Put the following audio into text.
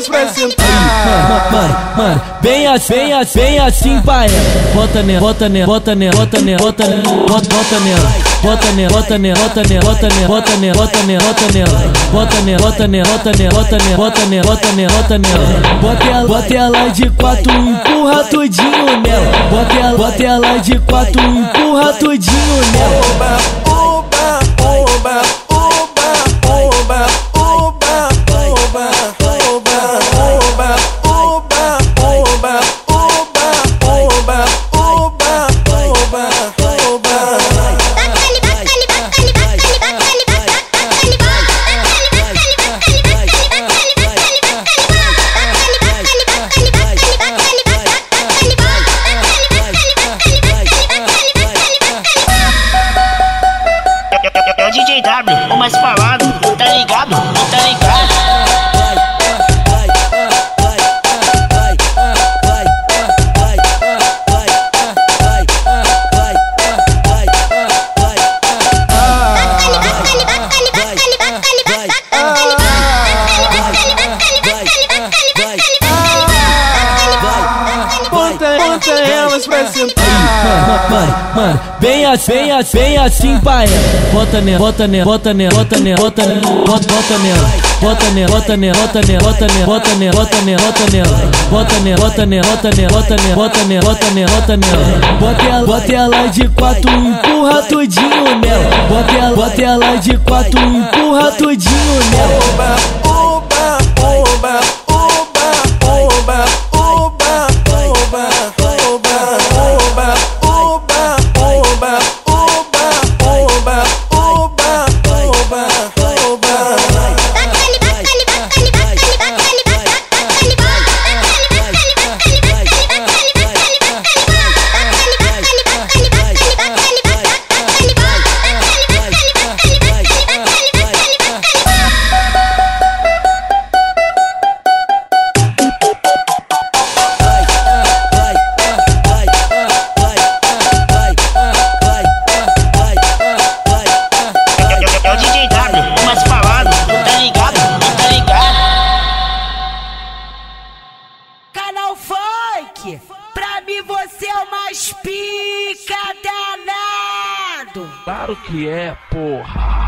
apenas pra sentar. Mano, mano, bem assim, bem assim, bem assim, pai. Bota nela, bota nela, bota nela, bota nela, bota nela, bota nela. Bota nela, bota nela, bota nela, bota nela, bota nela, bota nela, bota nela. Bota nela, bota nela, bota nela, bota nela, bota nela, bota nela, bota nela. Bota ela, bota ela de quatro, empurra tudinho nela. Bota ela, bota ela de quatro, empurra tudinho nela. Mais falado, tá ligado? Tá ligado? Bota elas pra sentar. Mano, mano, bem assim, bem assim, bem assim pra ela. Bota nela, bota nela, bota nela, bota nela, bota nela, bota, bota nela. Bota nela, bota nela, bota nela, bota nela, bota nela, bota nela, bota nela. Bota nela, bota nela, bota nela, bota nela, bota nela, bota nela, bota nela. Bota ela, bota ela de quatro, empurra tudinho nela. Bota ela, bota ela de quatro, empurra tudinho nela. Funk, pra mim você é o mais pica danado. Claro que é, porra.